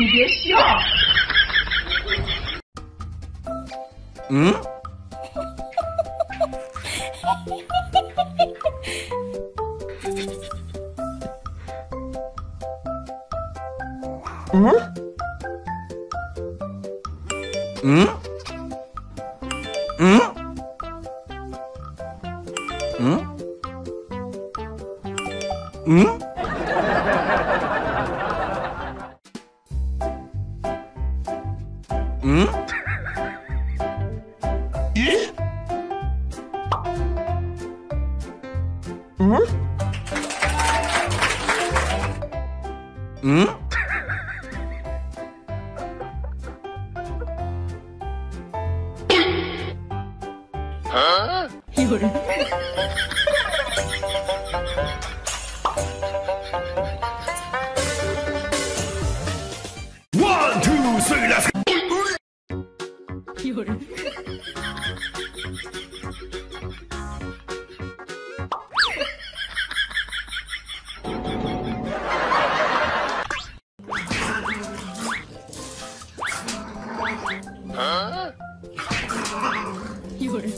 你别笑。嗯？嗯？嗯？嗯？嗯？嗯？咦？嗯？嗯？有人。有人。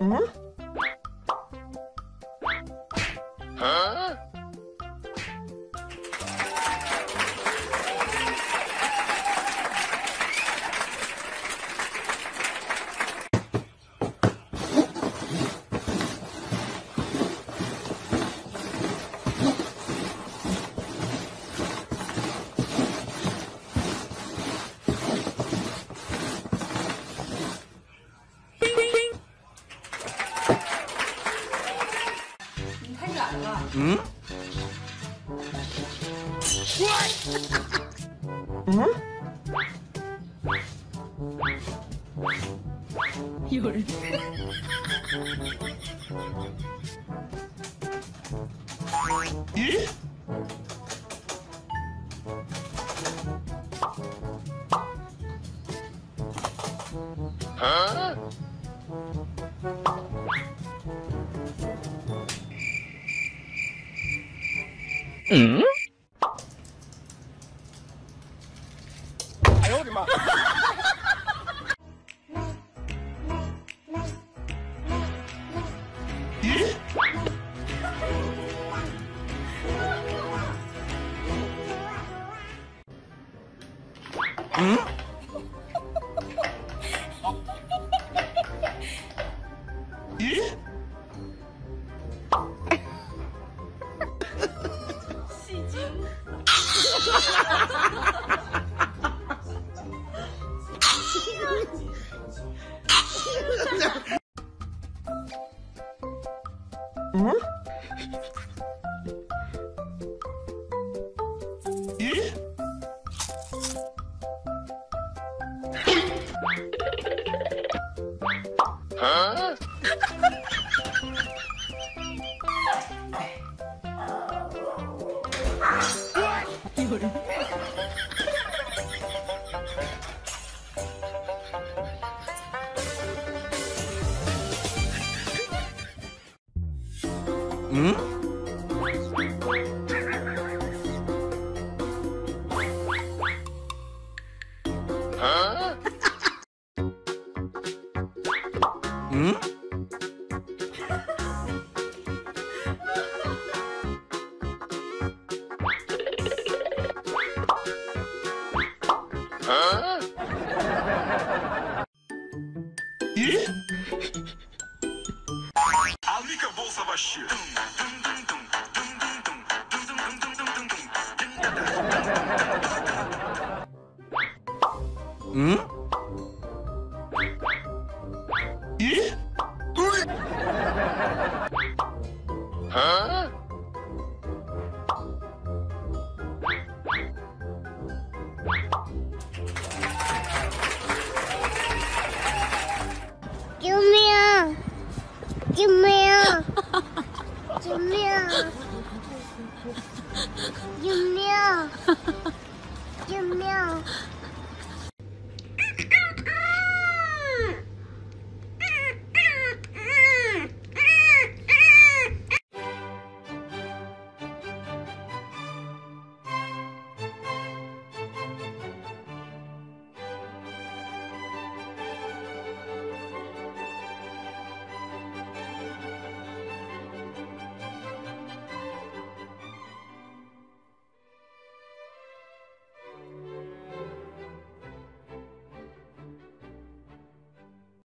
嗯？你嗯？有人。咦？嗯？哎呦我的妈！咦？嗯？咦？戏精。嗯？咦？有人。嗯？嗯？嗯？咦？救命！救命！救命！救命！救命！